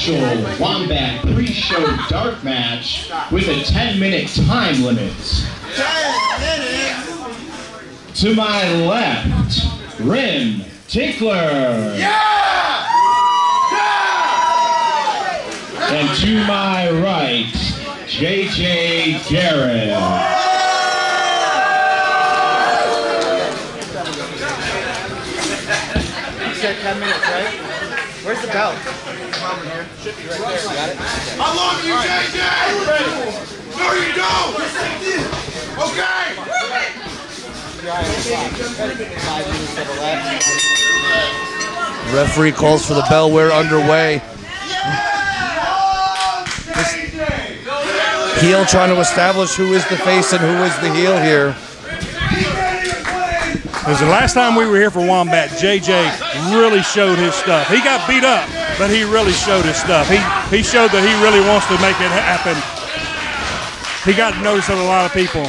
special Wombat pre-show dark match with a 10-minute time limit. 10 minutes! To my left, Rim Tinkler. Yeah! Yeah! And to my right, JJ Garrett. said 10 minutes, right? Where's the belt? Should be right there. Got it? How long are you, JJ? No, you don't! Okay! Referee calls for the bell. We're underway. Heel trying to establish who is the face and who is the heel here. Because the last time we were here for Wombat, JJ really showed his stuff. He got beat up, but he really showed his stuff. He he showed that he really wants to make it happen. He got noticed of a lot of people.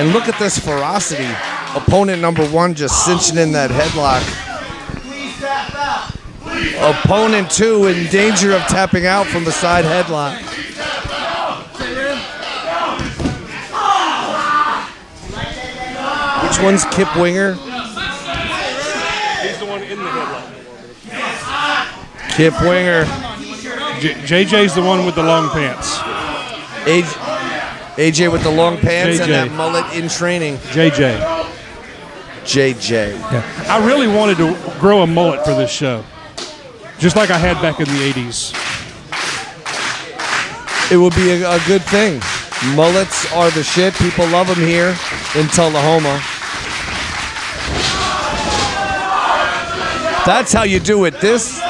And look at this ferocity. Opponent number one just cinching in that headlock. Opponent two in danger of tapping out from the side headlock. Which one's Kip Winger? He's the one in the headlock. Kip Winger. J- JJ's the one with the long pants. AJ, AJ with the long pants and that mullet in training. JJ. JJ. Yeah. I really wanted to grow a mullet for this show, just like I had back in the 80s. It would be a, a good thing. Mullets are the shit. People love them here in Tullahoma. That's how you do it. This,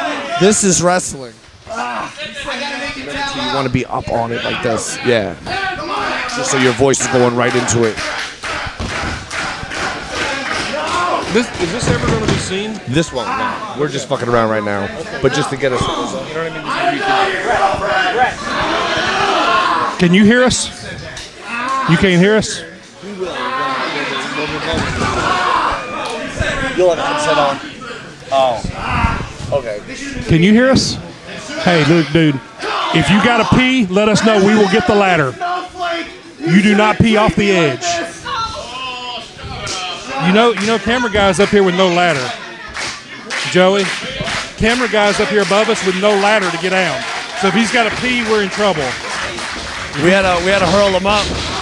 this is wrestling. You want to be up on it like this, yeah. Just so your voice is going right into it. This, is this ever going to be seen? This won't. No. We're just fucking around right now, but just to get us. You know what I mean? Can you hear us? You can't hear us? You'll have headset on. Oh. Okay. Can you hear us? Hey, look, dude. If you got to pee, let us know. We will get the ladder. You do not pee off the edge. You know, you know, camera guys up here with no ladder. Joey, camera guys up here above us with no ladder to get down. So if he's got to pee, we're in trouble. We had to we had to hurl him up.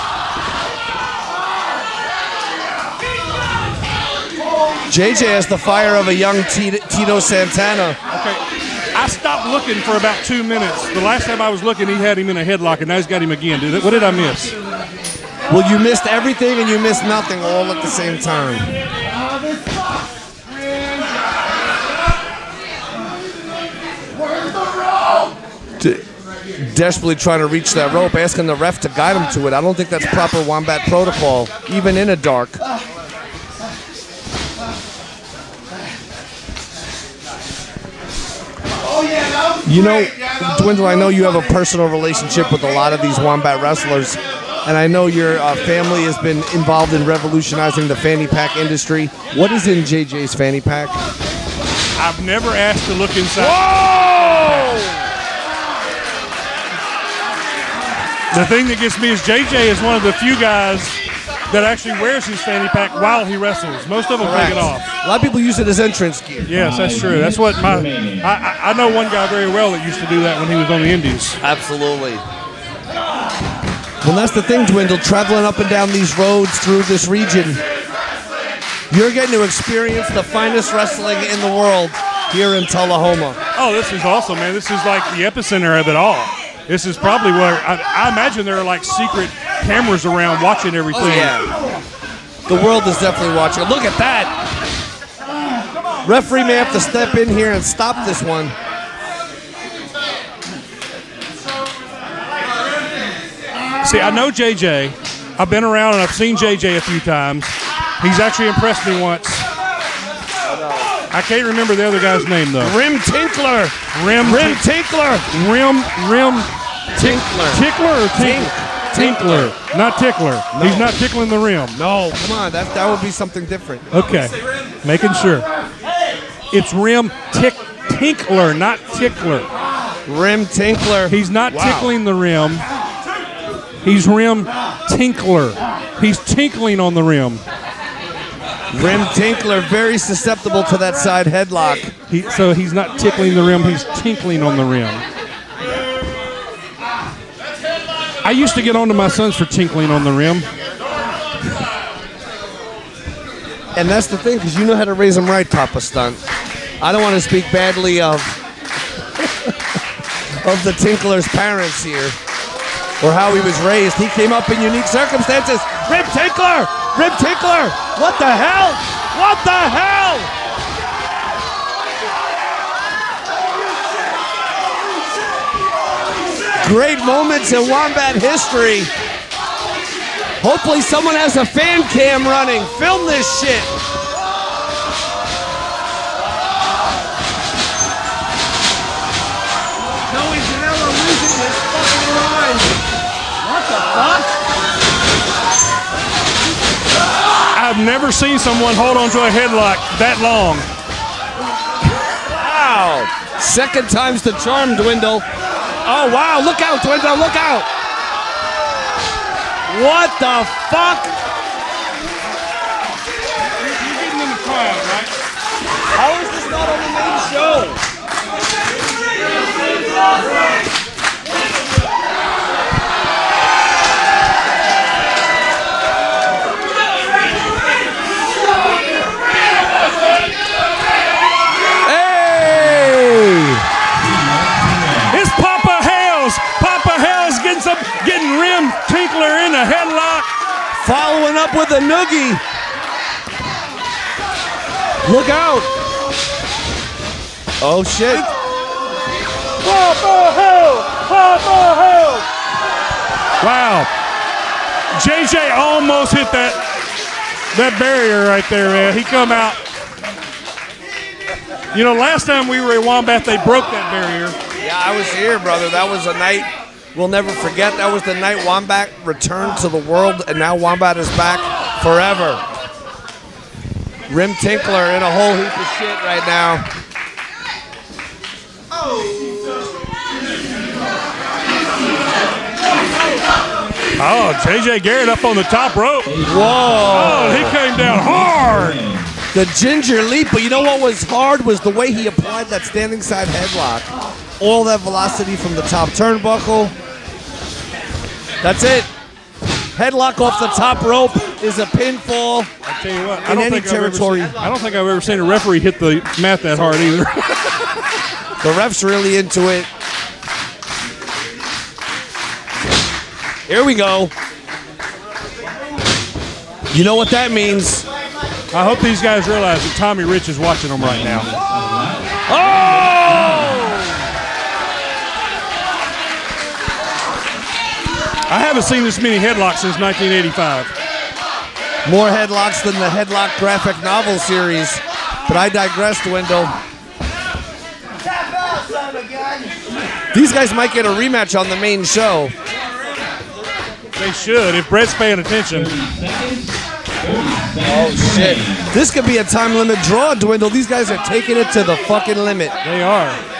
JJ has the fire of a young Tito, Santana. Okay. I stopped looking for about two minutes. The last time I was looking, he had him in a headlock, and now he's got him again. Dude, what did I miss? Well, you missed everything and you missed nothing all at the same time. Desperately trying to reach that rope, asking the ref to guide him to it. I don't think that's proper wombat protocol, even in a dark. You know, Dwindle, I know you have a personal relationship with a lot of these wombat wrestlers, and I know your uh, family has been involved in revolutionizing the fanny pack industry. What is in JJ's fanny pack? I've never asked to look inside. The thing that gets me is JJ is one of the few guys that actually wears his fanny pack while he wrestles. Most of them take it off. A lot of people use it as entrance gear. Yes, that's true. That's what my. I, I- I know one guy very well that used to do that when he was on the Indies. Absolutely. Well, that's the thing, Dwindle. Traveling up and down these roads through this region, you're getting to experience the finest wrestling in the world here in Tullahoma. Oh, this is awesome, man. This is like the epicenter of it all. This is probably where I, I imagine there are like secret cameras around watching oh, everything. Oh, yeah. The world is definitely watching. Look at that. Referee may have to step in here and stop this one. See, I know JJ. I've been around and I've seen JJ a few times. He's actually impressed me once. I can't remember the other guy's name though. Rim Tinkler. Rim. Rim Tinkler. Rim. Rim. Tinkler. Tickler or Tink? Tinkler. Not Tickler. He's not tickling the rim. No, come on. That that would be something different. Okay. Making sure. It's Rim Tick Tinkler, not Tickler. Rim Tinkler. He's not Wow. tickling the rim. He's rim tinkler. He's tinkling on the rim. Rim Tinkler, very susceptible to that side headlock. He, so he's not tickling the rim. He's tinkling on the rim. I used to get on to my sons for tinkling on the rim. And that's the thing, because you know how to raise them right, Papa Stunt. I don't want to speak badly of of the Tinkler's parents here, or how he was raised. He came up in unique circumstances. Rib Tinkler! Rib Tinkler! What the hell? What the hell? Great moments in Wombat history. Hopefully someone has a fan cam running. Film this shit. Joey Janela losing his fucking mind. What the fuck? I've never seen someone hold on to a headlock that long. Wow. Second time's the charm, Dwindle. Oh, wow. Look out, Dwindle. Look out. What the fuck? You're getting in the crowd, right? How is this not on the main Following up with a noogie. Look out. Oh shit. Papa Hales. Papa Hales. Wow. JJ almost hit that that barrier right there, man. He come out. You know, last time we were at Wombat, they broke that barrier. Yeah, I was here, brother. That was a night we'll never forget. That was the night Wombat returned to the world, and now Wombat is back forever. Rim Tinkler in a whole heap of shit right now. Oh, JJ Garrett up on the top rope. Whoa. Oh, he came down hard. The ginger leap, but you know what was hard was the way he applied that standing side headlock. All that velocity from the top turnbuckle. That's it. Headlock off the top rope is a pinfall. I tell you what, I In don't any think I've ever territory. seen- I don't think I've ever seen a referee hit the mat that hard either. The ref's really into it. Here we go. You know what that means? I hope these guys realize that Tommy Rich is watching them right now. I haven't seen this many headlocks since 1985. More headlocks than the headlock graphic novel series. But I digress, Dwindle. These guys might get a rematch on the main show. They should, if Brett's paying attention. Oh shit! This could be a time limit draw, Dwindle. These guys are taking it to the fucking limit. They are.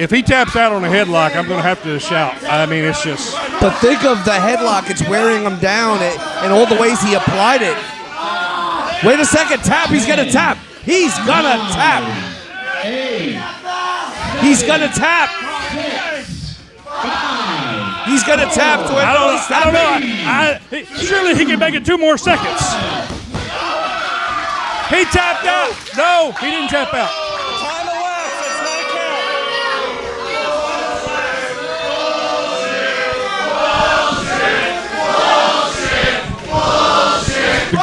If he taps out on a headlock, I'm going to have to shout. I mean, it's just. But think of the headlock; it's wearing him down, it, and all the ways he applied it. Wait a second, tap. He's gonna tap. He's gonna tap. He's gonna tap. He's gonna tap. Dwindle. I don't, I don't know. I, I- surely he can make it two more seconds. He tapped out. No, he didn't tap out.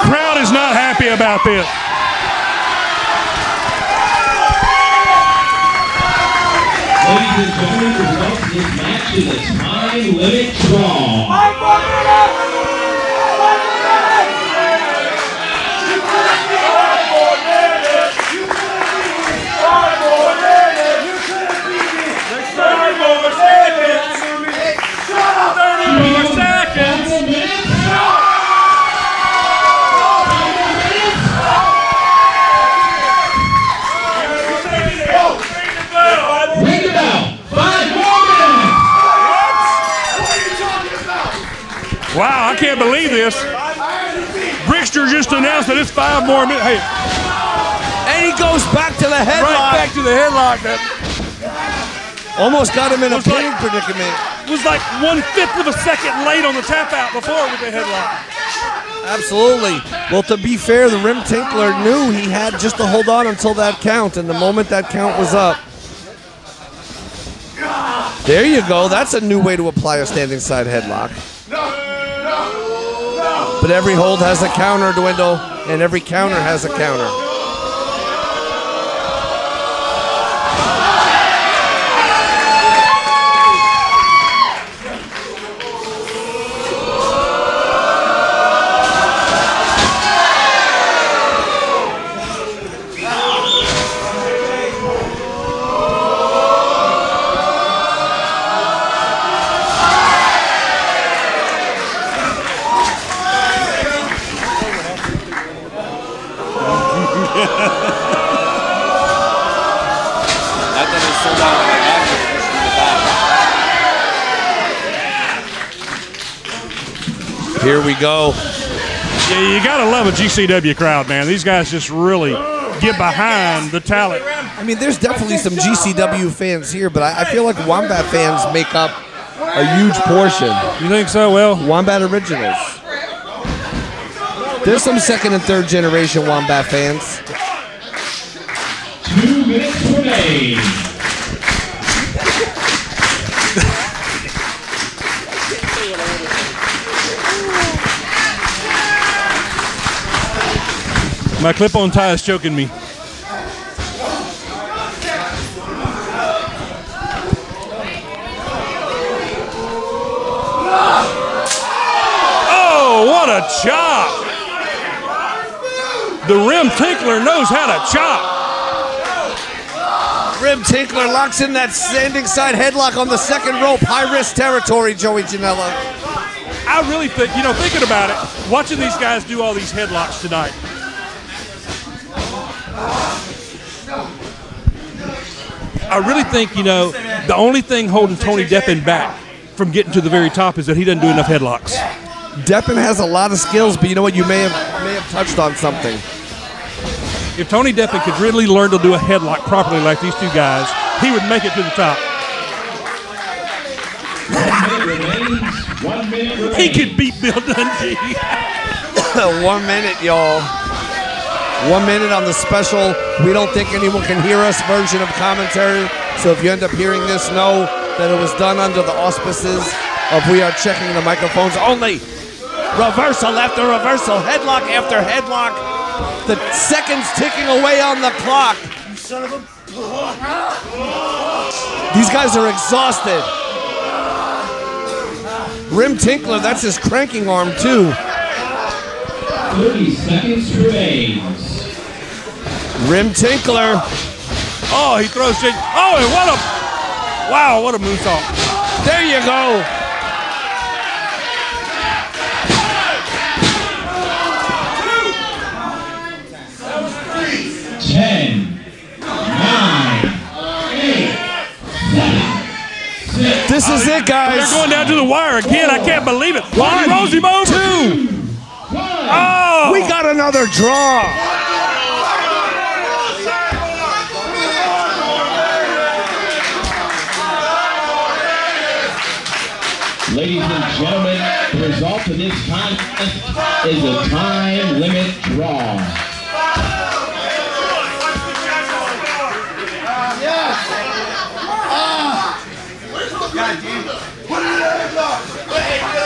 Crowd is not happy about this. Ladies and gentlemen, the of this match is a time limit draw. Wow, I can't believe this. Brickster just announced that it's five more minutes. Hey, And he goes back to the headlock. right back to the headlock. Almost got him in a Was like- pinning predicament. was like one fifth of a second late on the tap out before with the headlock. Absolutely. Well, to be fair, the Rim Tinkler knew he had just to hold on until that count, and the moment that count was up. There you go. That's a new way to apply a standing side headlock. But every hold has a counter, Dwindle, and every counter has a counter. Here we go. Yeah, you gotta love a GCW crowd, man. These guys just really get behind the talent. I mean, there's definitely some GCW fans here, but I, I feel like Wombat fans make up a huge portion. You think so? Well, Wombat Originals. There's some second and third generation Wombat fans. Two minutes remain. My clip-on tie is choking me. Oh, what a chop! The rim tinkler knows how to chop. Rim Tinkler locks in that standing side headlock on the second rope. High risk territory, Joey Janela. I really think, you know, thinking about it, watching these guys do all these headlocks tonight. I really think, you know, the only thing holding Tony Deppen back from getting to the very top is that he doesn't do enough headlocks. Deppen has a lot of skills, but you know what? You may have may have touched on something. If Tony Deppen could really learn to do a headlock properly like these two guys, he would make it to the top. One minute remains. One minute remains. He could beat Bill Dundee. One minute, y'all. One minute on the special. We don't think anyone can hear us version of commentary. So if you end up hearing this, know that it was done under the auspices of we are checking the microphones only. Reversal after reversal, headlock after headlock. The seconds ticking away on the clock. You son of a. These guys are exhausted. Rim Tinkler, that's his cranking arm too. 30 seconds remains. Rim Tinkler. Oh, he throws Jake. Oh, and what a wow, what a moonsault. There you go. Ten, nine, eight, seven, six, This is it, guys. They're going down to the wire again. I can't believe it. One, Rosie rolls him. Two. one. Oh, We got another draw. Ladies and gentlemen, the result of this contest is a time limit draw. Yes! Ah! Goddamn! Put it in the block!